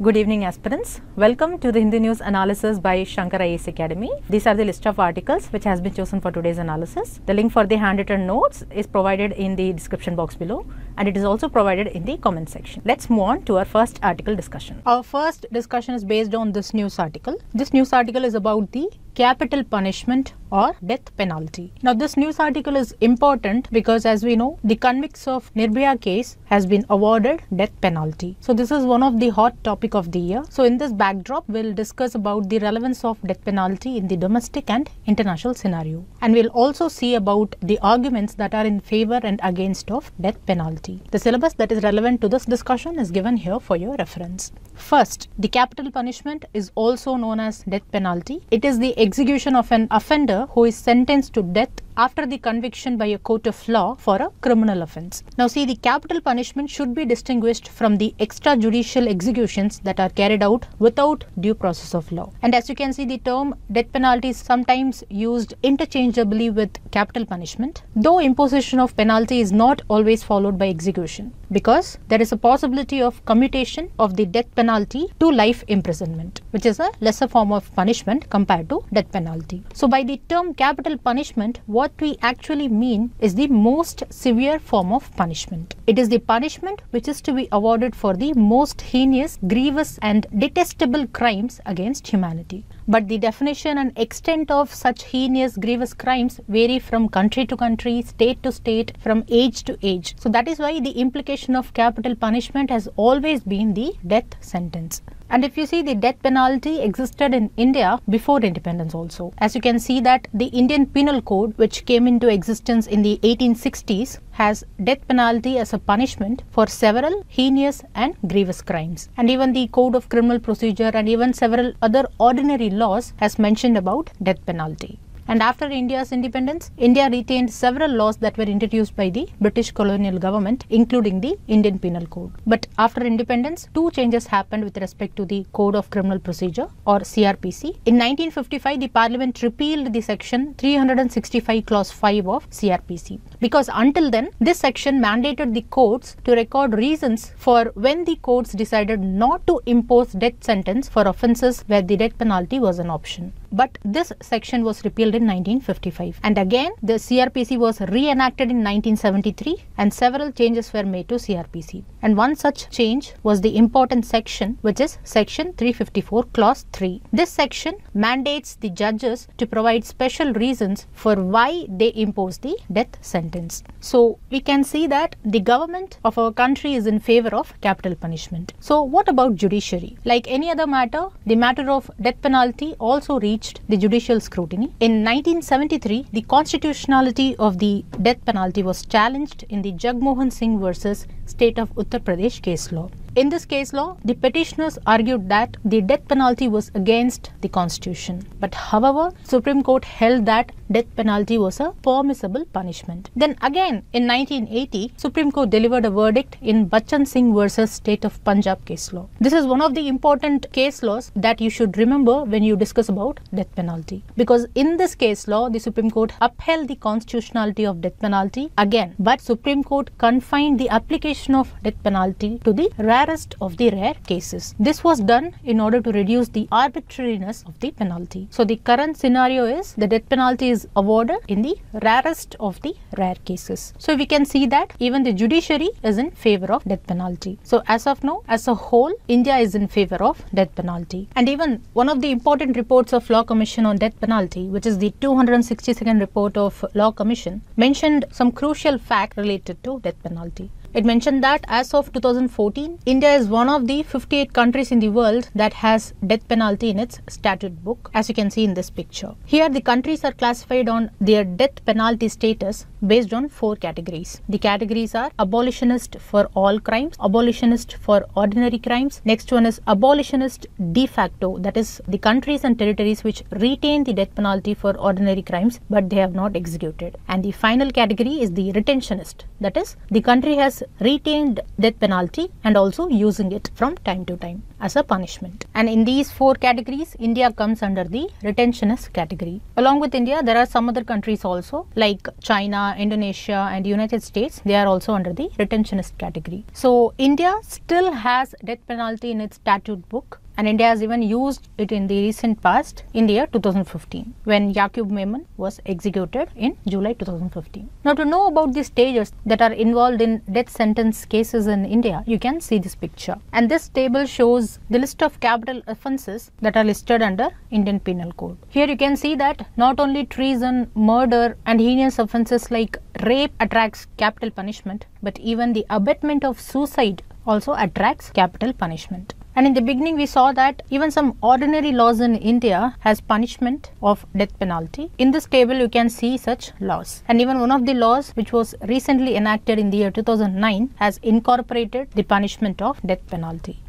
Good evening aspirants. Welcome to the Hindu News analysis by Shankar IAS Academy. These are the list of articles which has been chosen for today's analysis. The link for the handwritten notes is provided in the description box below and it is also provided in the comment section. Let's move on to our first article discussion. Our first discussion is based on this news article. This news article is about the capital punishment or death penalty. Now this news article is important because as we know the convicts of Nirbhaya case has been awarded death penalty. So this is one of the hot topic of the year. So in this backdrop we'll discuss about the relevance of death penalty in the domestic and international scenario. And we'll also see about the arguments that are in favor and against of death penalty. The syllabus that is relevant to this discussion is given here for your reference. First, the capital punishment is also known as death penalty. It is the execution of an offender who is sentenced to death after the conviction by a court of law for a criminal offence. Now see the capital punishment should be distinguished from the extrajudicial executions that are carried out without due process of law. And as you can see the term death penalty is sometimes used interchangeably with capital punishment though imposition of penalty is not always followed by execution because there is a possibility of commutation of the death penalty to life imprisonment which is a lesser form of punishment compared to death penalty. So by the term capital punishment what we actually mean is the most severe form of punishment. It is the punishment which is to be awarded for the most heinous, grievous and detestable crimes against humanity. But the definition and extent of such heinous, grievous crimes vary from country to country, state to state, from age to age. So that is why the implication of capital punishment has always been the death sentence. And if you see the death penalty existed in India before independence also. As you can see that the Indian Penal Code which came into existence in the 1860s has death penalty as a punishment for several heinous and grievous crimes. And even the Code of Criminal Procedure and even several other ordinary laws has mentioned about death penalty. And after India's independence, India retained several laws that were introduced by the British colonial government, including the Indian Penal Code. But after independence, two changes happened with respect to the Code of Criminal Procedure or CRPC. In 1955, the Parliament repealed the section 365 clause 5 of CRPC because until then, this section mandated the courts to record reasons for when the courts decided not to impose death sentence for offences where the death penalty was an option. But this section was repealed in 1955. And again, the CRPC was reenacted in 1973 and several changes were made to CRPC. And one such change was the important section which is section 354 clause 3. This section mandates the judges to provide special reasons for why they impose the death sentence. So we can see that the government of our country is in favor of capital punishment. So what about judiciary? Like any other matter, the matter of death penalty also reached the judicial scrutiny. In 1973, the constitutionality of the death penalty was challenged in the Jagmohan Singh versus State of Uttar Pradesh case law. In this case law, the petitioners argued that the death penalty was against the constitution. But however, Supreme Court held that death penalty was a permissible punishment. Then again, in 1980, Supreme Court delivered a verdict in Bachan Singh versus State of Punjab case law. This is one of the important case laws that you should remember when you discuss about death penalty. Because in this case law, the Supreme Court upheld the constitutionality of death penalty again. But Supreme Court confined the application of death penalty to the rarest of the rare cases. This was done in order to reduce the arbitrariness of the penalty. So the current scenario is the death penalty is awarded in the rarest of the rare cases. So we can see that even the judiciary is in favor of death penalty. So as of now, as a whole, India is in favor of death penalty. And even one of the important reports of Law Commission on Death Penalty, which is the 262nd report of Law Commission, mentioned some crucial fact related to death penalty. It mentioned that as of 2014, India is one of the 58 countries in the world that has death penalty in its statute book, as you can see in this picture. Here, the countries are classified on their death penalty status based on four categories. The categories are abolitionist for all crimes, abolitionist for ordinary crimes. Next one is abolitionist de facto, that is the countries and territories which retain the death penalty for ordinary crimes but they have not executed. And the final category is the retentionist, that is the country has retained death penalty and also using it from time to time. As a punishment. And in these four categories, India comes under the retentionist category. Along with India, there are some other countries also like China, Indonesia and United States. They are also under the retentionist category. So India still has death penalty in its statute book and India has even used it in the recent past in the year 2015 when Yaqub Memon was executed in July 2015. Now to know about the stages that are involved in death sentence cases in India, you can see this picture. And this table shows the list of capital offences that are listed under Indian Penal Code. Here you can see that not only treason, murder and heinous offences like rape attracts capital punishment, but even the abetment of suicide also attracts capital punishment. And in the beginning, we saw that even some ordinary laws in India has punishment of death penalty. In this table, you can see such laws. And even one of the laws which was recently enacted in the year 2009 has incorporated the punishment of death penalty.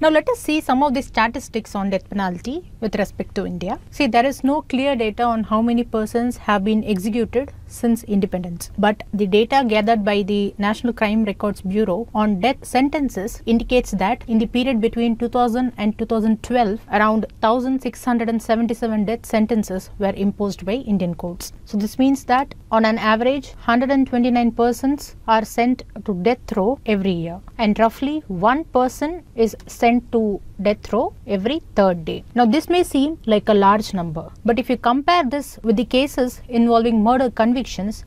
Now let us see some of the statistics on death penalty with respect to India. See there is no clear data on how many persons have been executed since independence. But the data gathered by the National Crime Records Bureau on death sentences indicates that in the period between 2000 and 2012, around 1677 death sentences were imposed by Indian courts. So this means that on an average 129 persons are sent to death row every year and roughly one person is sent to death row every third day. Now this may seem like a large number but if you compare this with the cases involving murder convictions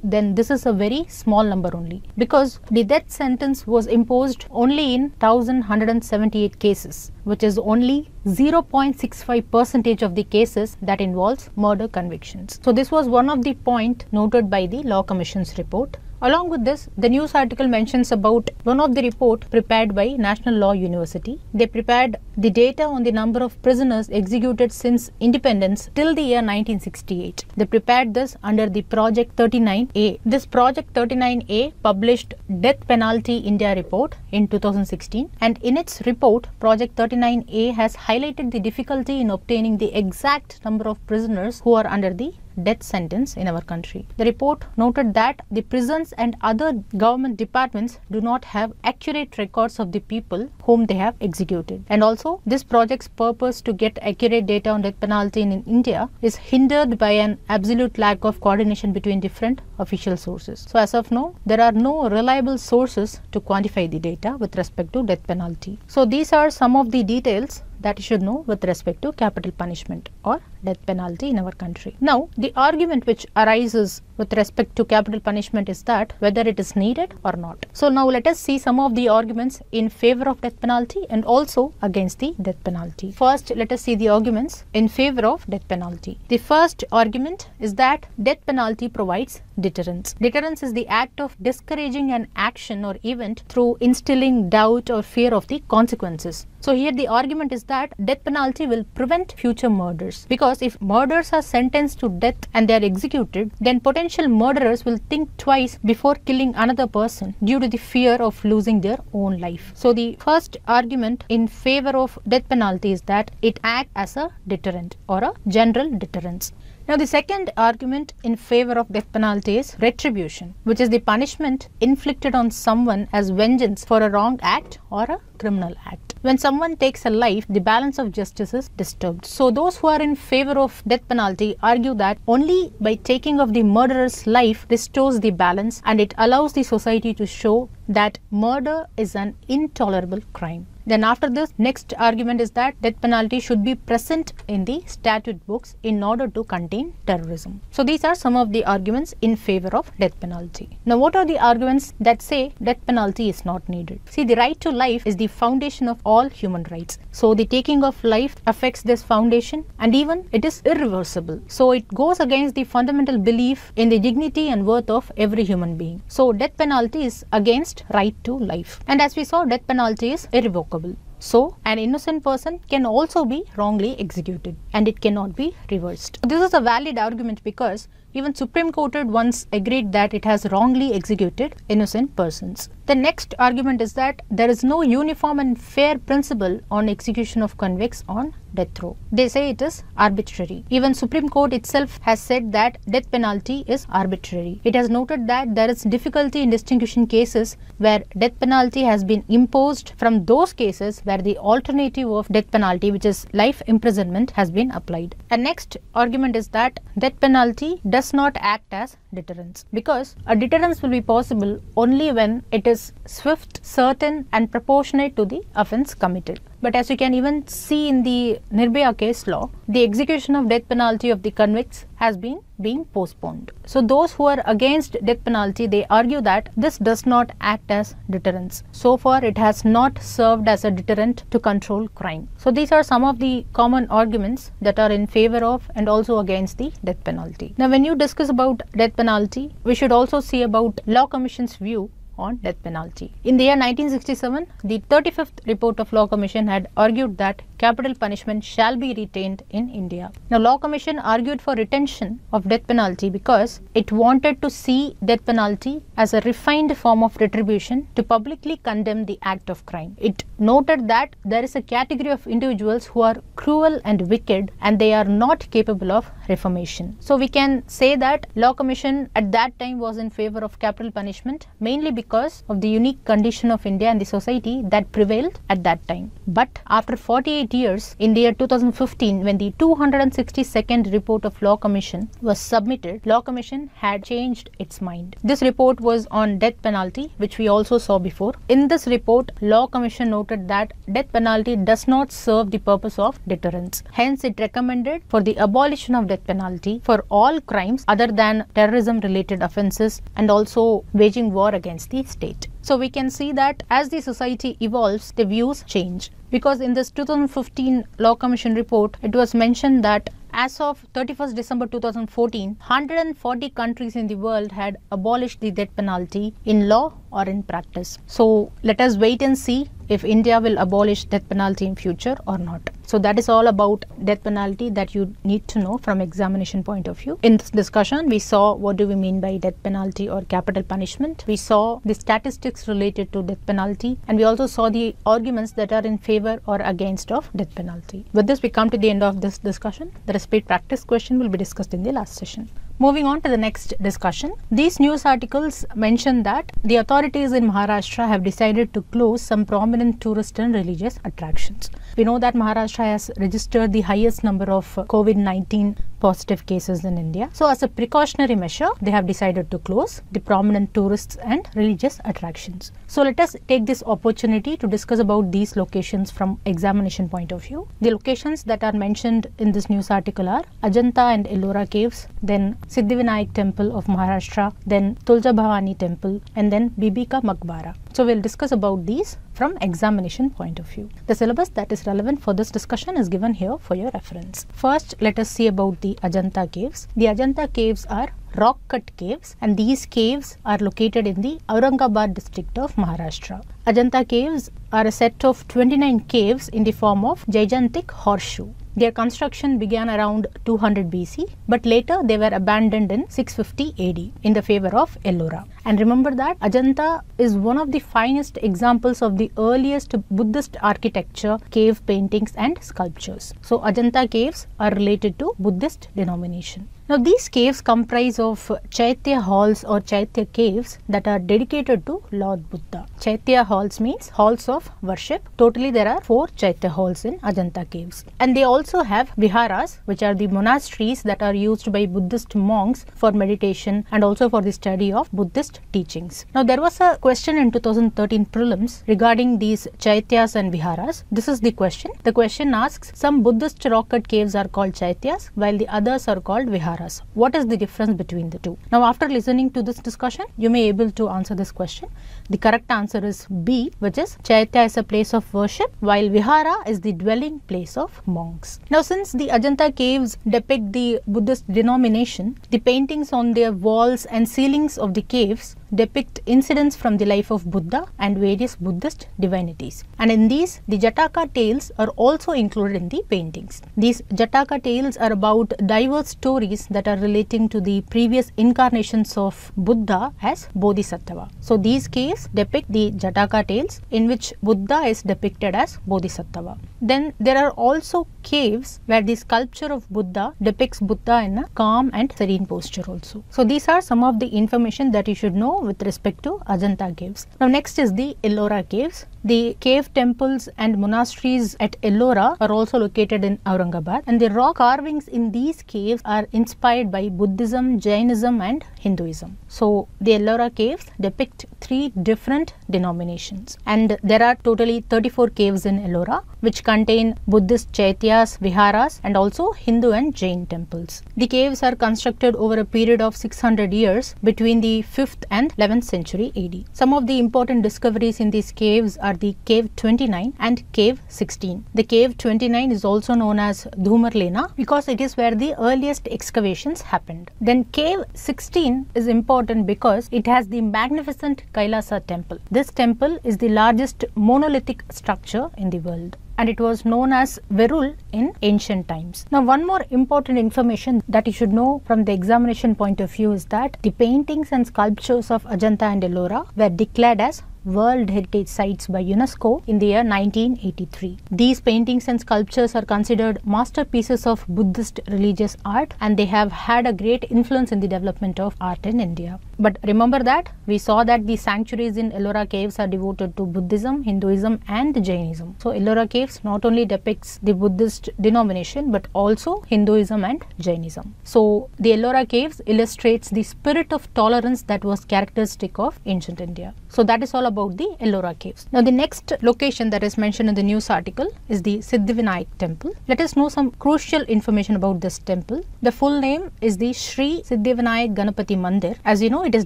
then this is a very small number only because the death sentence was imposed only in 1178 cases which is only 0.65 percentage of the cases that involves murder convictions. So this was one of the point noted by the Law Commission's report Along with this, the news article mentions about one of the report prepared by National Law University. They prepared the data on the number of prisoners executed since independence till the year 1968. They prepared this under the Project 39A. This Project 39A published Death Penalty India report in 2016 and in its report Project 39A has highlighted the difficulty in obtaining the exact number of prisoners who are under the death sentence in our country. The report noted that the prisons and other government departments do not have accurate records of the people whom they have executed. And also, this project's purpose to get accurate data on death penalty in, in India is hindered by an absolute lack of coordination between different official sources. So, as of now, there are no reliable sources to quantify the data with respect to death penalty. So, these are some of the details that you should know with respect to capital punishment or death penalty in our country. Now, the argument which arises with respect to capital punishment is that whether it is needed or not. So, now let us see some of the arguments in favor of death penalty and also against the death penalty. First, let us see the arguments in favor of death penalty. The first argument is that death penalty provides deterrence. Deterrence is the act of discouraging an action or event through instilling doubt or fear of the consequences. So here the argument is that death penalty will prevent future murders because if murders are sentenced to death and they are executed, then potential murderers will think twice before killing another person due to the fear of losing their own life. So the first argument in favor of death penalty is that it acts as a deterrent or a general deterrence. Now, the second argument in favor of death penalty is retribution, which is the punishment inflicted on someone as vengeance for a wrong act or a criminal act. When someone takes a life, the balance of justice is disturbed. So, those who are in favor of death penalty argue that only by taking of the murderer's life restores the balance and it allows the society to show that murder is an intolerable crime. Then after this, next argument is that death penalty should be present in the statute books in order to contain terrorism. So these are some of the arguments in favor of death penalty. Now what are the arguments that say death penalty is not needed? See the right to life is the foundation of all human rights. So the taking of life affects this foundation and even it is irreversible. So it goes against the fundamental belief in the dignity and worth of every human being. So death penalty is against right to life. And as we saw death penalty is irrevocable So, an innocent person can also be wrongly executed and it cannot be reversed. This is a valid argument because even Supreme Court once agreed that it has wrongly executed innocent persons. The next argument is that there is no uniform and fair principle on execution of convicts on death row. They say it is arbitrary. Even Supreme Court itself has said that death penalty is arbitrary. It has noted that there is difficulty in distinguishing cases where death penalty has been imposed from those cases where the alternative of death penalty which is life imprisonment has been applied. A next argument is that death penalty does not act as deterrence because a deterrence will be possible only when it is swift, certain and proportionate to the offence committed. But as you can even see in the Nirbhaya case law, the execution of death penalty of the convicts has been being postponed. So those who are against death penalty, they argue that this does not act as deterrence. So far, it has not served as a deterrent to control crime. So these are some of the common arguments that are in favor of and also against the death penalty. Now, when you discuss about death penalty, we should also see about Law Commission's view on death penalty. In the year 1967, the 35th report of Law Commission had argued that capital punishment shall be retained in India. Now, Law Commission argued for retention of death penalty because it wanted to see death penalty as a refined form of retribution to publicly condemn the act of crime. It noted that there is a category of individuals who are cruel and wicked and they are not capable of reformation. So, we can say that Law Commission at that time was in favor of capital punishment mainly because of the unique condition of India and the society that prevailed at that time. But after 48 years, in the year 2015, when the 262nd report of Law Commission was submitted, Law Commission had changed its mind. This report was on death penalty, which we also saw before. In this report, Law Commission noted that death penalty does not serve the purpose of deterrence. Hence, it recommended for the abolition of death penalty for all crimes other than terrorism related offences and also waging war against the state. So we can see that as the society evolves, the views change. Because in this 2015 Law Commission report, it was mentioned that as of 31st December 2014, 140 countries in the world had abolished the death penalty in law or in practice. So let us wait and see if India will abolish death penalty in future or not. So that is all about death penalty that you need to know from examination point of view. In this discussion, we saw what do we mean by death penalty or capital punishment. We saw the statistics related to death penalty and we also saw the arguments that are in favor or against of death penalty. With this, we come to the end of this discussion. The repeat practice question will be discussed in the last session. Moving on to the next discussion. These news articles mention that the authorities in Maharashtra have decided to close some prominent tourist and religious attractions. We know that Maharashtra has registered the highest number of COVID 19 positive cases in India. So, as a precautionary measure, they have decided to close the prominent tourists and religious attractions. So, let us take this opportunity to discuss about these locations from examination point of view. The locations that are mentioned in this news article are Ajanta and Ellora caves, then Siddhivinayak temple of Maharashtra, then Tulja Bhavani temple, and then Bibi Ka Maqbara. So, we will discuss about these from examination point of view. The syllabus that is relevant for this discussion is given here for your reference. First, let us see about the Ajanta caves. The Ajanta caves are rock cut caves and these caves are located in the Aurangabad district of Maharashtra. Ajanta caves are a set of 29 caves in the form of gigantic horseshoe. Their construction began around 200 BC, but later they were abandoned in 650 AD in the favor of Ellora. And remember that Ajanta is one of the finest examples of the earliest Buddhist architecture, cave paintings and sculptures. So Ajanta caves are related to Buddhist denomination. Now these caves comprise of Chaitya halls or Chaitya caves that are dedicated to Lord Buddha. Chaitya halls means halls of worship. Totally there are four Chaitya halls in Ajanta caves. And they also have viharas which are the monasteries that are used by Buddhist monks for meditation and also for the study of Buddhist teachings. Now there was a question in 2013 prelims regarding these Chaityas and viharas. This is the question. The question asks some Buddhist rock cut caves are called Chaityas while the others are called viharas. What is the difference between the two? Now after listening to this discussion, you may able to answer this question. The correct answer is B which is Chaitya is a place of worship while Vihara is the dwelling place of monks. Now since the Ajanta caves depict the Buddhist denomination, the paintings on their walls and ceilings of the caves depict incidents from the life of Buddha and various Buddhist divinities. And in these, the Jataka tales are also included in the paintings. These Jataka tales are about diverse stories that are relating to the previous incarnations of Buddha as Bodhisattva. So these caves depict the Jataka tales in which Buddha is depicted as Bodhisattva. Then there are also caves where the sculpture of Buddha depicts Buddha in a calm and serene posture also. So these are some of the information that you should know with respect to Ajanta caves. Now next is the Ellora caves. The cave temples and monasteries at Ellora are also located in Aurangabad and the rock carvings in these caves are inspired by Buddhism, Jainism and Hinduism. So the Ellora caves depict three different denominations and there are totally 34 caves in Ellora which contain Buddhist chaityas, viharas and also Hindu and Jain temples. The caves are constructed over a period of 600 years between the 5th and 11th century AD. Some of the important discoveries in these caves are the Cave 29 and Cave 16. The Cave 29 is also known as Dhumarlena because it is where the earliest excavations happened. Then Cave 16 is important because it has the magnificent Kailasa temple. This temple is the largest monolithic structure in the world and it was known as Verul in ancient times. Now, one more important information that you should know from the examination point of view is that the paintings and sculptures of Ajanta and Ellora were declared as World Heritage Sites by UNESCO in the year 1983. These paintings and sculptures are considered masterpieces of Buddhist religious art and they have had a great influence in the development of art in India. But remember that we saw that the sanctuaries in Ellora caves are devoted to Buddhism, Hinduism and Jainism. So Ellora caves not only depicts the Buddhist denomination but also Hinduism and Jainism. So the Ellora caves illustrates the spirit of tolerance that was characteristic of ancient India. So that is all about the Ellora caves. Now the next location that is mentioned in the news article is the Siddhivinayak temple. Let us know some crucial information about this temple. The full name is the Sri Siddhivinayak Ganapati Mandir. As you know, it is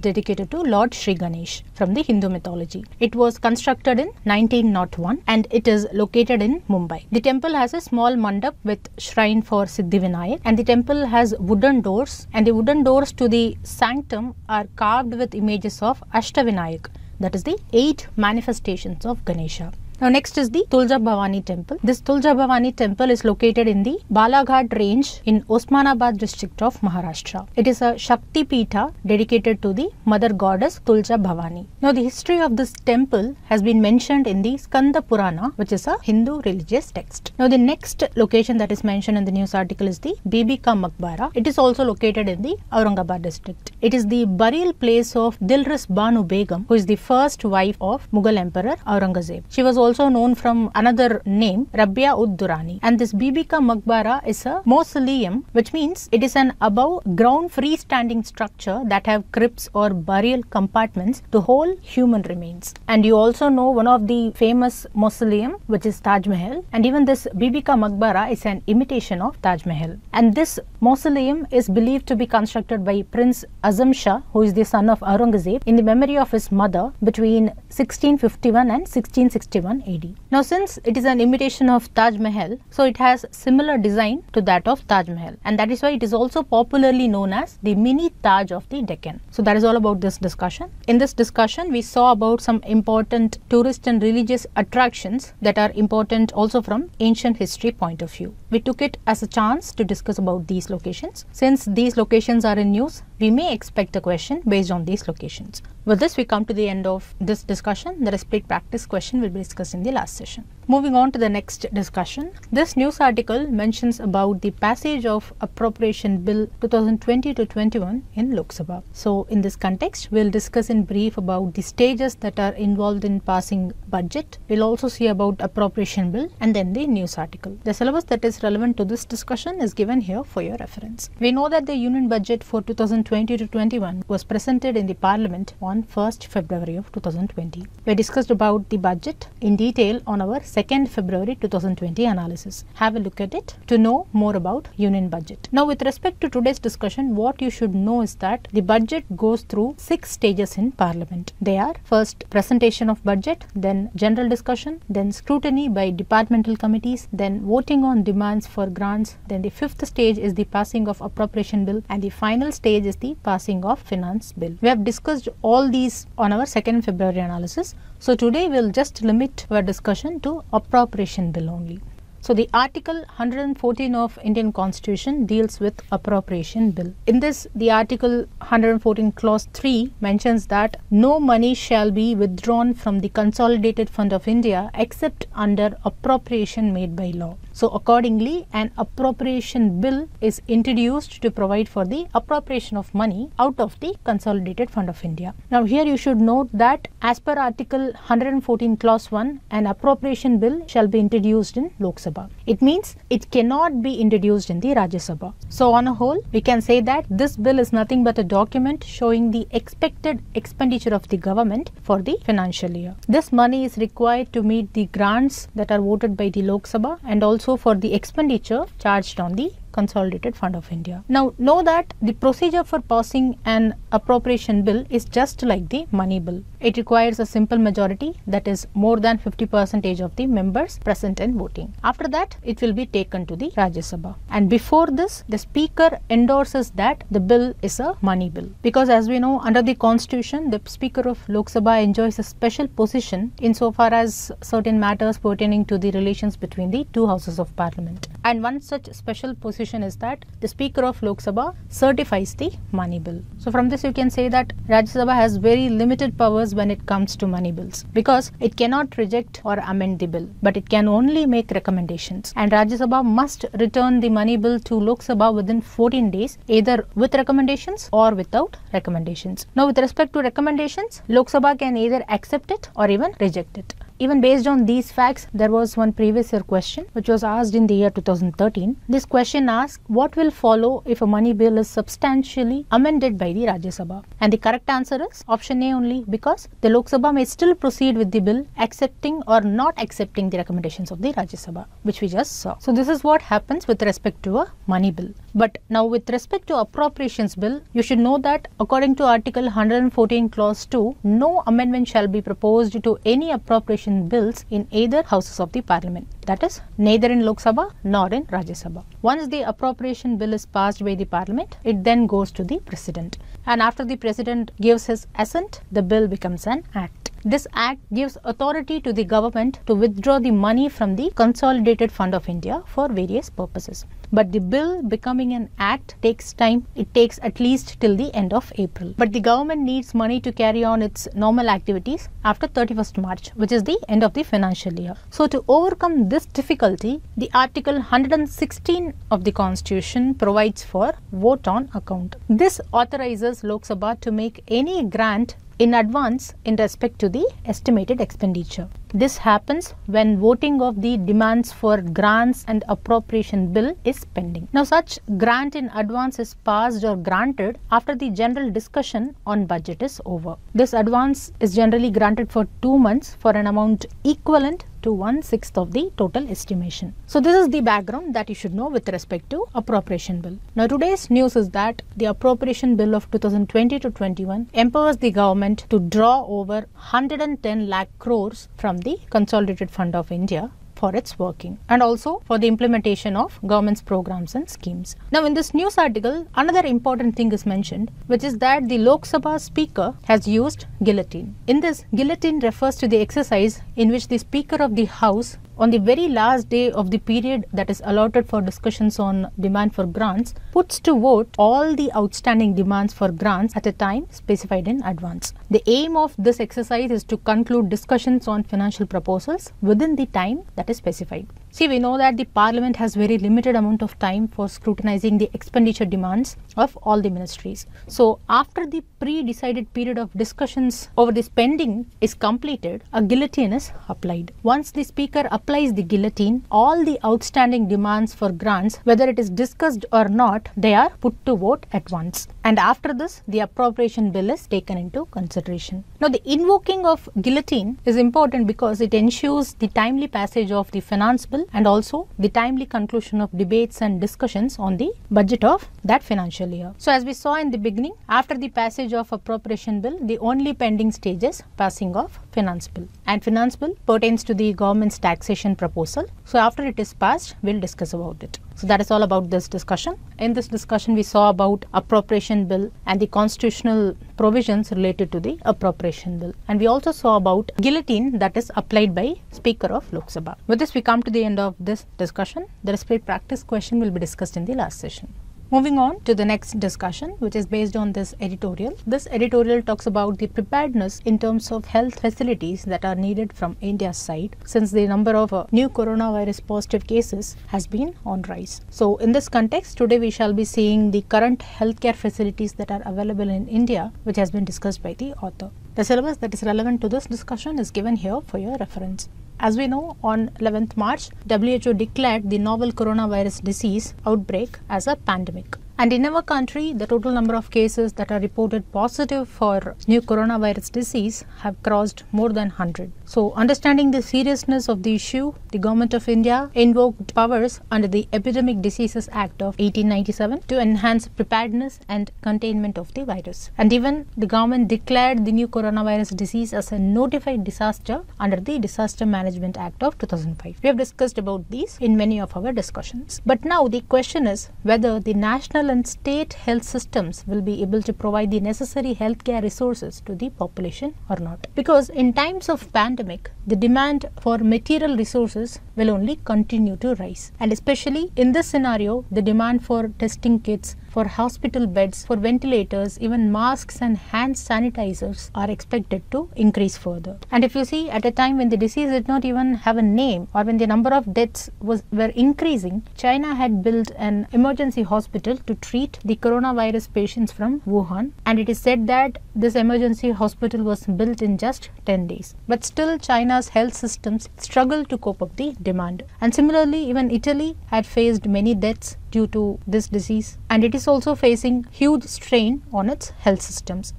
dedicated to Lord Sri Ganesh from the Hindu mythology. It was constructed in 1901 and it is located in Mumbai. The temple has a small mandap with shrine for Siddhivinayak and the temple has wooden doors and the wooden doors to the sanctum are carved with images of Ashtavinayak that is the eight manifestations of Ganesha. Now next is the Tulja Bhavani temple. This Tulja Bhavani temple is located in the Balaghat range in Osmanabad district of Maharashtra. It is a Shakti Pitha dedicated to the mother goddess Tulja Bhavani. Now the history of this temple has been mentioned in the Skanda Purana which is a Hindu religious text. Now the next location that is mentioned in the news article is the Bibi Ka Maqbara. It is also located in the Aurangabad district. It is the burial place of Dilras Banu Begum who is the first wife of Mughal Emperor Aurangzeb. She was also known from another name, Rabia ud. And this Bibi Ka Maqbara is a mausoleum, which means it is an above ground freestanding structure that have crypts or burial compartments to hold human remains. And you also know one of the famous mausoleum, which is Taj Mahal. And even this Bibi Ka Maqbara is an imitation of Taj Mahal. And this mausoleum is believed to be constructed by Prince Azam Shah, who is the son of Aurangzeb, in the memory of his mother between 1651 and 1661 AD. Now since it is an imitation of Taj Mahal, so it has similar design to that of Taj Mahal and that is why it is also popularly known as the mini Taj of the Deccan. So that is all about this discussion. In this discussion we saw about some important tourist and religious attractions that are important also from ancient history point of view. We took it as a chance to discuss about these locations. Since these locations are in news, we may expect a question based on these locations. With this, we come to the end of this discussion. The split practice question will be discussed in the last session. Moving on to the next discussion. This news article mentions about the passage of Appropriation Bill 2020 to 21 in Lok Sabha. So, in this context, we'll discuss in brief about the stages that are involved in passing budget. We'll also see about Appropriation Bill and then the news article. The syllabus that is relevant to this discussion is given here for your reference. We know that the Union Budget for 2020 to 21 was presented in the Parliament on 1st February of 2020. We discussed about the budget in detail on our 2nd February 2020 analysis. Have a look at it to know more about Union Budget. Now with respect to today's discussion, what you should know is that the budget goes through six stages in Parliament. They are first presentation of budget, then general discussion, then scrutiny by departmental committees, then voting on demands for grants. Then the fifth stage is the passing of appropriation bill and the final stage is the passing of finance bill. We have discussed all these on our second February analysis. So today we will just limit our discussion to appropriation bill only. So the article 114 of Indian constitution deals with appropriation bill. In this the article 114 clause 3 mentions that no money shall be withdrawn from the consolidated fund of India except under appropriation made by law. So accordingly an appropriation bill is introduced to provide for the appropriation of money out of the consolidated fund of India. Now here you should note that as per article 114 clause 1 an appropriation bill shall be introduced in Lok Sabha. It means it cannot be introduced in the Rajya Sabha. So on a whole, we can say that this bill is nothing but a document showing the expected expenditure of the government for the financial year. This money is required to meet the grants that are voted by the Lok Sabha and also for the expenditure charged on the Consolidated Fund of India. Now, know that the procedure for passing an appropriation bill is just like the money bill. It requires a simple majority that is more than 50 percentage of the members present and voting. After that, it will be taken to the Rajya Sabha. And before this, the Speaker endorses that the bill is a money bill. Because as we know, under the Constitution, the Speaker of Lok Sabha enjoys a special position insofar as certain matters pertaining to the relations between the two houses of parliament. And one such special position is that the Speaker of Lok Sabha certifies the money bill. So from this you can say that Rajya Sabha has very limited powers when it comes to money bills because it cannot reject or amend the bill, but it can only make recommendations. And Rajya Sabha must return the money bill to Lok Sabha within 14 days, either with recommendations or without recommendations. Now, with respect to recommendations, Lok Sabha can either accept it or even reject it. Even based on these facts, there was one previous year question which was asked in the year 2013. This question asked what will follow if a money bill is substantially amended by the Rajya Sabha? And the correct answer is option A only because the Lok Sabha may still proceed with the bill accepting or not accepting the recommendations of the Rajya Sabha, which we just saw. So this is what happens with respect to a money bill. But now with respect to appropriations bill, you should know that according to article 114 clause 2, no amendment shall be proposed to any appropriation bills in either houses of the parliament. That is, neither in Lok Sabha nor in Rajya Sabha. Once the appropriation bill is passed by the parliament, it then goes to the president. And after the president gives his assent, the bill becomes an act. This act gives authority to the government to withdraw the money from the Consolidated Fund of India for various purposes. But the bill becoming an act takes time. It takes at least till the end of April. But the government needs money to carry on its normal activities after 31st March, which is the end of the financial year. So to overcome this difficulty, the Article 116 of the Constitution provides for vote on account. This authorizes Lok Sabha to make any grant in advance in respect to the estimated expenditure. This happens when voting of the demands for grants and appropriation bill is pending. Now such grant in advance is passed or granted after the general discussion on budget is over. This advance is generally granted for 2 months for an amount equivalent to one sixth of the total estimation. So this is the background that you should know with respect to appropriation bill. Now today's news is that the appropriation bill of 2020 to 21 empowers the government to draw over 110 lakh crores from the Consolidated Fund of India for its working and also for the implementation of government's programs and schemes. Now in this news article, another important thing is mentioned which is that the Lok Sabha speaker has used guillotine. In this, guillotine refers to the exercise in which the speaker of the house on the very last day of the period that is allotted for discussions on demand for grants puts to vote all the outstanding demands for grants at a time specified in advance. The aim of this exercise is to conclude discussions on financial proposals within the time that is specified. See, we know that the parliament has very limited amount of time for scrutinizing the expenditure demands of all the ministries. So, after the pre-decided period of discussions over the spending is completed, a guillotine is applied. Once the speaker applies the guillotine, all the outstanding demands for grants, whether it is discussed or not, they are put to vote at once. And after this, the appropriation bill is taken into consideration. Now, the invoking of guillotine is important because it ensures the timely passage of the finance bill and also the timely conclusion of debates and discussions on the budget of that financial year. So as we saw in the beginning, after the passage of appropriation bill, the only pending stage is passing of finance bill. And finance bill pertains to the government's taxation proposal. So after it is passed, we'll discuss about it. So that is all about this discussion. In this discussion, we saw about appropriation bill and the constitutional provisions related to the appropriation bill. And we also saw about guillotine that is applied by Speaker of Lok Sabha. With this, we come to the end of this discussion. The respect practice question will be discussed in the last session. Moving on to the next discussion, which is based on this editorial. This editorial talks about the preparedness in terms of health facilities that are needed from India's side since the number of uh, new coronavirus positive cases has been on rise. So, in this context, today we shall be seeing the current healthcare facilities that are available in India, which has been discussed by the author. The syllabus that is relevant to this discussion is given here for your reference. As we know, on 11th March, WHO declared the novel coronavirus disease outbreak as a pandemic. And in our country, the total number of cases that are reported positive for new coronavirus disease have crossed more than 100. So, understanding the seriousness of the issue, the Government of India invoked powers under the Epidemic Diseases Act of 1897 to enhance preparedness and containment of the virus. And even the government declared the new coronavirus disease as a notified disaster under the Disaster Management Act of 2005. We have discussed about these in many of our discussions. But now the question is whether the national and state health systems will be able to provide the necessary healthcare resources to the population or not. Because in times of pandemic, the demand for material resources will only continue to rise. And especially in this scenario, the demand for testing kits, for hospital beds, for ventilators, even masks and hand sanitizers are expected to increase further. And if you see at a time when the disease did not even have a name or when the number of deaths was were increasing, China had built an emergency hospital to treat the coronavirus patients from Wuhan and it is said that this emergency hospital was built in just 10 days. But still China's health systems struggled to cope up the demand. And similarly even Italy had faced many deaths due to this disease and it is also facing huge strain on its health systems.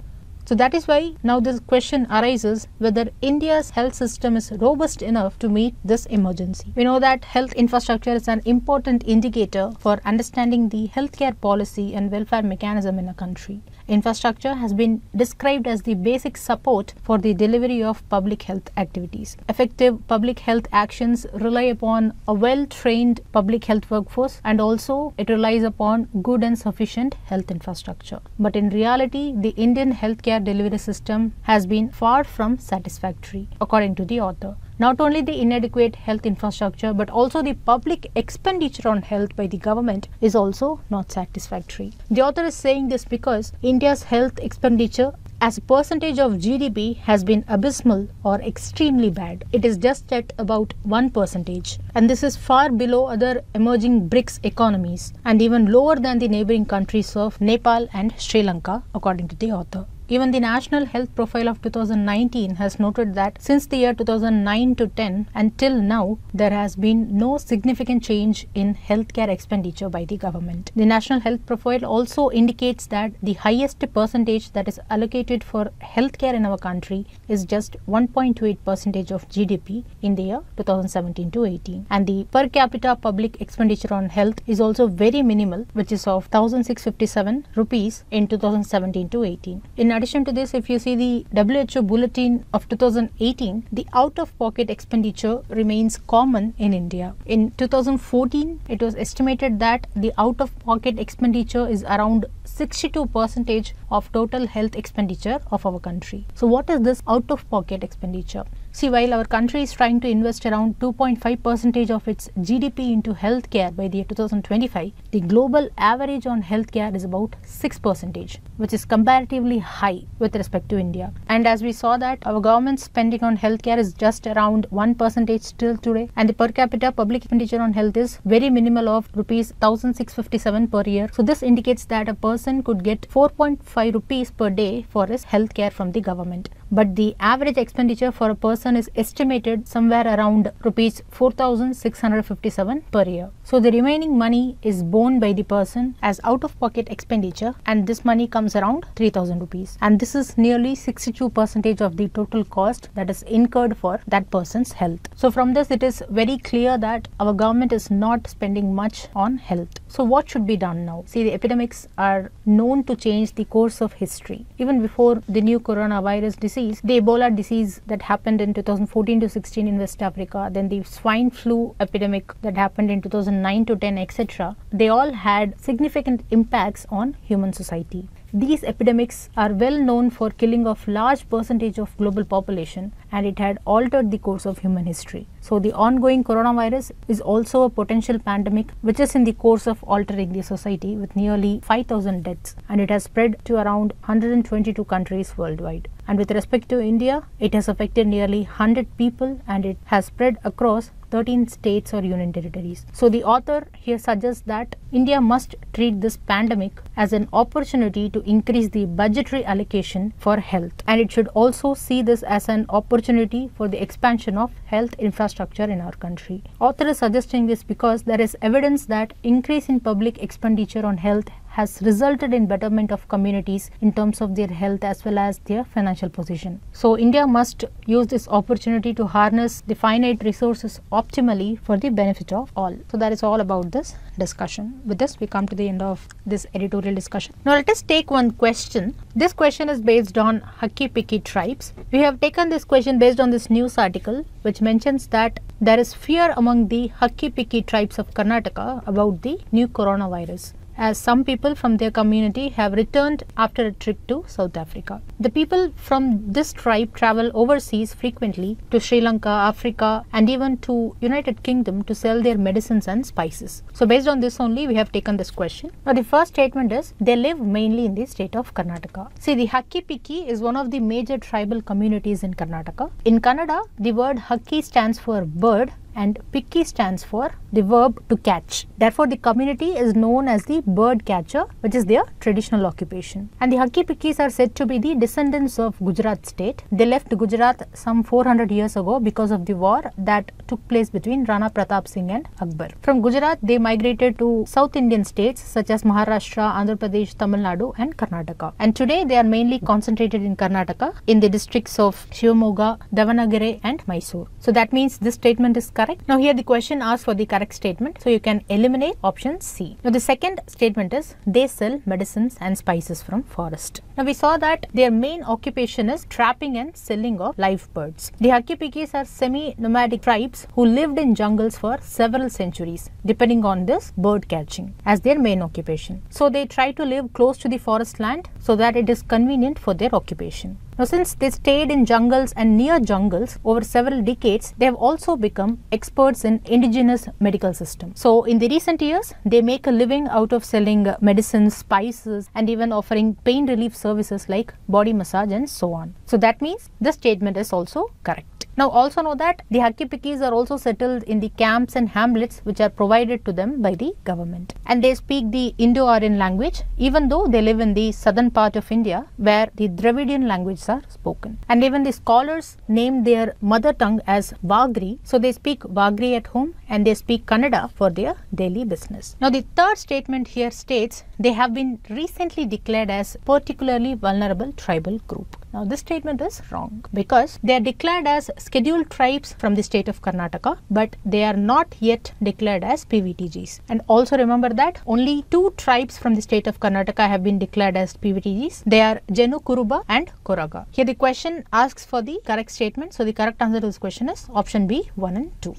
So that is why now this question arises whether India's health system is robust enough to meet this emergency. We know that health infrastructure is an important indicator for understanding the healthcare policy and welfare mechanism in a country. Infrastructure has been described as the basic support for the delivery of public health activities. Effective public health actions rely upon a well trained public health workforce and also it relies upon good and sufficient health infrastructure. But in reality, the Indian healthcare delivery system has been far from satisfactory, according to the author not only the inadequate health infrastructure but also the public expenditure on health by the government is also not satisfactory. The author is saying this because India's health expenditure as a percentage of GDP has been abysmal or extremely bad. It is just at about 1 percentage and this is far below other emerging BRICS economies and even lower than the neighboring countries of Nepal and Sri Lanka according to the author. Even the National Health Profile of 2019 has noted that since the year 2009 to 10 until now, there has been no significant change in healthcare expenditure by the government. The National Health Profile also indicates that the highest percentage that is allocated for healthcare in our country is just 1.28 percentage of GDP in the year 2017 to 18. And the per capita public expenditure on health is also very minimal, which is of 1657 rupees in 2017 to 18. In addition to this, if you see the WHO bulletin of 2018, the out-of-pocket expenditure remains common in India. In 2014, it was estimated that the out-of-pocket expenditure is around 62 percentage of total health expenditure of our country. So what is this out-of-pocket expenditure? See, while our country is trying to invest around 2.5 percentage of its GDP into healthcare by the year 2025, the global average on healthcare is about 6 percentage, which is comparatively high with respect to India. And as we saw that our government spending on healthcare is just around 1 percentage still today, and the per capita public expenditure on health is very minimal of rupees 1657 per year. So this indicates that a person could get 4.5 rupees per day for his health care from the government. But the average expenditure for a person is estimated somewhere around rupees 4657 per year. So the remaining money is borne by the person as out of pocket expenditure and this money comes around 3000 rupees and this is nearly 62 percentage of the total cost that is incurred for that person's health. So from this it is very clear that our government is not spending much on health. So what should be done now? See the epidemics are known to change the course of history. Even before the new coronavirus disease, the Ebola disease that happened in 2014 to 16 in West Africa, then the swine flu epidemic that happened in 2009 to 10, etc., they all had significant impacts on human society. These epidemics are well known for killing of large percentage of global population and it had altered the course of human history. So the ongoing coronavirus is also a potential pandemic which is in the course of altering the society with nearly 5000 deaths and it has spread to around 122 countries worldwide. And with respect to India, it has affected nearly 100 people and it has spread across 13 states or union territories. So the author here suggests that India must treat this pandemic as an opportunity to increase the budgetary allocation for health and it should also see this as an opportunity for the expansion of health infrastructure in our country. Author is suggesting this because there is evidence that increase in public expenditure on health has resulted in betterment of communities in terms of their health as well as their financial position. So India must use this opportunity to harness the finite resources optimally for the benefit of all. So that is all about this discussion. With this we come to the end of this editorial discussion. Now let us take one question. This question is based on Hakki-Pikki tribes. We have taken this question based on this news article which mentions that there is fear among the Hakki-Pikki tribes of Karnataka about the new coronavirus as some people from their community have returned after a trip to South Africa. The people from this tribe travel overseas frequently to Sri Lanka, Africa and even to United Kingdom to sell their medicines and spices. So based on this only we have taken this question. Now the first statement is they live mainly in the state of Karnataka. See the Hakki-Pikki is one of the major tribal communities in Karnataka. In Kannada the word Hakki stands for bird and Pikki stands for the verb to catch. Therefore, the community is known as the bird catcher, which is their traditional occupation. And the Hakki-Pikkis are said to be the descendants of Gujarat state. They left Gujarat some 400 years ago because of the war that took place between Rana Pratap Singh and Akbar. From Gujarat, they migrated to South Indian states such as Maharashtra, Andhra Pradesh, Tamil Nadu and Karnataka. And today, they are mainly concentrated in Karnataka in the districts of Shivamogga, Davangere and Mysore. So that means this statement is correct. Now here the question asks for the correct statement. So you can eliminate option C. Now the second statement is they sell medicines and spices from forest. Now we saw that their main occupation is trapping and selling of live birds. The Hakki-Pikkis are semi-nomadic tribes who lived in jungles for several centuries depending on this bird catching as their main occupation. So they try to live close to the forest land so that it is convenient for their occupation. Now, since they stayed in jungles and near jungles over several decades, they have also become experts in indigenous medical system. So, in the recent years, they make a living out of selling medicines, spices, and even offering pain relief services like body massage and so on. So, that means the statement is also correct. Now also know that the Hakki-Pikkis are also settled in the camps and hamlets which are provided to them by the government. And they speak the Indo-Aryan language even though they live in the southern part of India where the Dravidian languages are spoken. And even the scholars name their mother tongue as Vagri. So they speak Vagri at home and they speak Kannada for their daily business. Now the third statement here states they have been recently declared as particularly vulnerable tribal group. Now this statement is wrong because they are declared as scheduled tribes from the state of Karnataka but they are not yet declared as PVTGs. And also remember that only two tribes from the state of Karnataka have been declared as PVTGs. They are Jenu Kuruba and Koraga. Here the question asks for the correct statement. So the correct answer to this question is option B 1 and 2.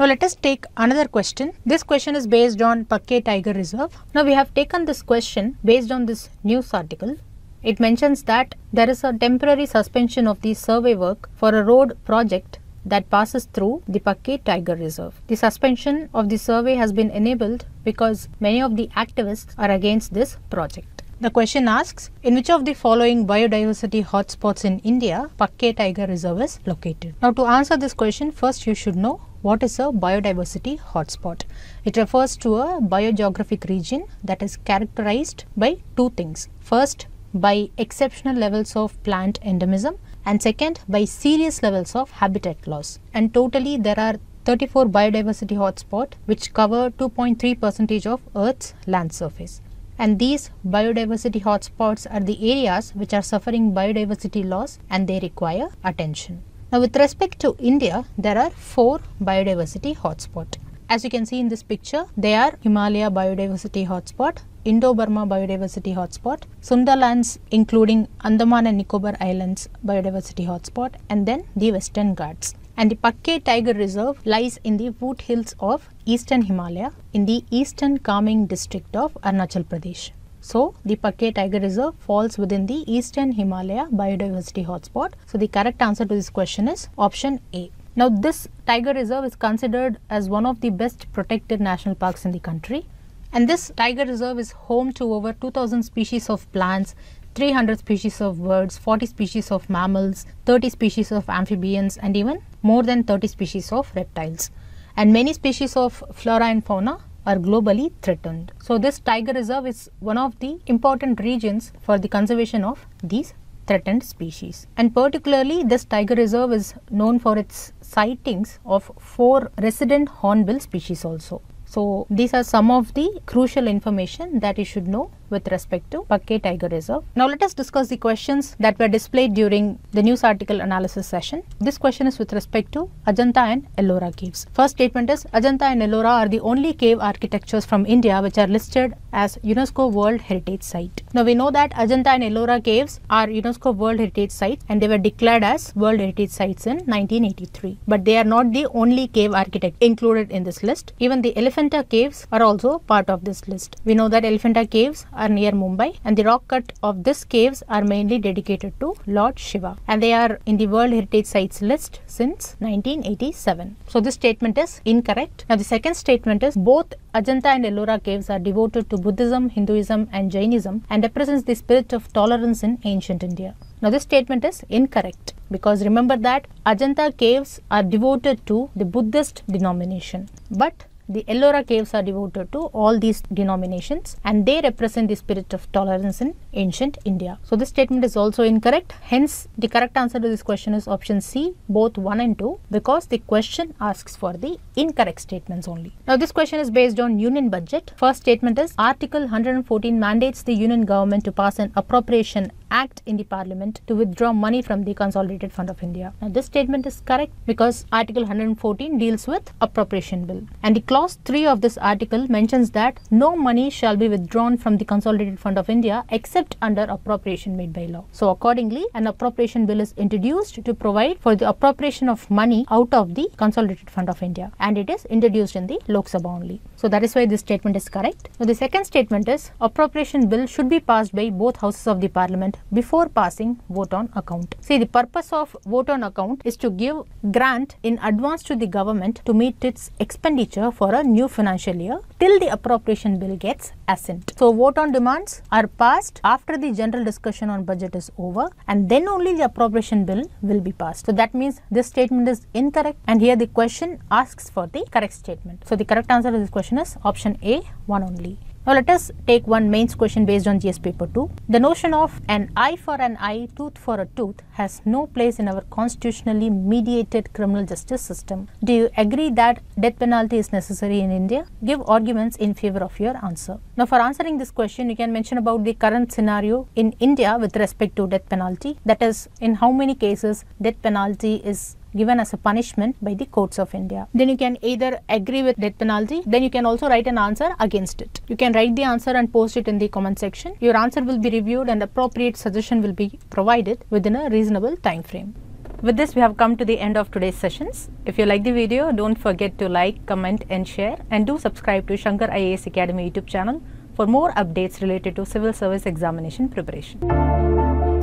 Now let us take another question. This question is based on Pakke Tiger Reserve. Now we have taken this question based on this news article it mentions that there is a temporary suspension of the survey work for a road project that passes through the Pakke Tiger Reserve. The suspension of the survey has been enabled because many of the activists are against this project. The question asks, in which of the following biodiversity hotspots in India Pakke Tiger Reserve is located? Now to answer this question, first you should know what is a biodiversity hotspot? It refers to a biogeographic region that is characterized by two things. First, by exceptional levels of plant endemism and second by serious levels of habitat loss. And totally there are 34 biodiversity hotspots which cover 2.3 percentage of Earth's land surface. And these biodiversity hotspots are the areas which are suffering biodiversity loss and they require attention. Now with respect to India, there are four biodiversity hotspots. As you can see in this picture, they are Himalaya Biodiversity Hotspot, Indo-Burma Biodiversity Hotspot, Sundalands including Andaman and Nicobar Islands Biodiversity Hotspot and then the Western Ghats. And the Pakke Tiger Reserve lies in the foothills of eastern Himalaya in the eastern Kameng district of Arunachal Pradesh. So, the Pakke Tiger Reserve falls within the eastern Himalaya biodiversity hotspot. So, the correct answer to this question is option A. Now, this tiger reserve is considered as one of the best protected national parks in the country. And this tiger reserve is home to over 2000 species of plants, 300 species of birds, 40 species of mammals, 30 species of amphibians, and even more than 30 species of reptiles. And many species of flora and fauna are globally threatened. So, this tiger reserve is one of the important regions for the conservation of these threatened species. And particularly this tiger reserve is known for its sightings of four resident hornbill species also. So, these are some of the crucial information that you should know with respect to Pakke Tiger Reserve. Now, let us discuss the questions that were displayed during the news article analysis session. This question is with respect to Ajanta and Ellora caves. First statement is Ajanta and Ellora are the only cave architectures from India which are listed as UNESCO World Heritage Site. Now, we know that Ajanta and Ellora caves are UNESCO World Heritage Sites and they were declared as World Heritage Sites in 1983. But they are not the only cave architect included in this list. Even the Elephanta caves are also part of this list. We know that Elephanta caves are near Mumbai and the rock cut of this caves are mainly dedicated to Lord Shiva and they are in the World Heritage Sites list since 1987. So this statement is incorrect. Now the second statement is both Ajanta and Ellora caves are devoted to Buddhism, Hinduism and Jainism and represents the spirit of tolerance in ancient India. Now this statement is incorrect because remember that Ajanta caves are devoted to the Buddhist denomination but the Ellora caves are devoted to all these denominations and they represent the spirit of tolerance in ancient India. So this statement is also incorrect. Hence, the correct answer to this question is option C, both 1 and 2 because the question asks for the incorrect statements only. Now this question is based on union budget. First statement is Article 114 mandates the union government to pass an appropriation act in the parliament to withdraw money from the consolidated fund of India. Now this statement is correct because article 114 deals with appropriation bill and the clause 3 of this article mentions that no money shall be withdrawn from the consolidated fund of India except under appropriation made by law. So accordingly an appropriation bill is introduced to provide for the appropriation of money out of the consolidated fund of India and it is introduced in the Lok Sabha only. So that is why this statement is correct. Now the second statement is appropriation bill should be passed by both houses of the parliament before passing vote on account. See the purpose of vote on account is to give grant in advance to the government to meet its expenditure for a new financial year till the appropriation bill gets assent. So vote on demands are passed after the general discussion on budget is over and then only the appropriation bill will be passed. So that means this statement is incorrect and here the question asks for the correct statement. So the correct answer to this question is option A, one only. Now let us take one mains question based on GS paper 2. The notion of an eye for an eye, tooth for a tooth has no place in our constitutionally mediated criminal justice system. Do you agree that death penalty is necessary in India? Give arguments in favor of your answer. Now for answering this question, you can mention about the current scenario in India with respect to death penalty. That is, in how many cases death penalty is given as a punishment by the courts of India. Then you can either agree with death penalty, then you can also write an answer against it. You can write the answer and post it in the comment section. Your answer will be reviewed and appropriate suggestion will be provided within a reasonable time frame. With this, we have come to the end of today's sessions. If you like the video, don't forget to like, comment and share and do subscribe to Shankar IAS Academy YouTube channel for more updates related to civil service examination preparation.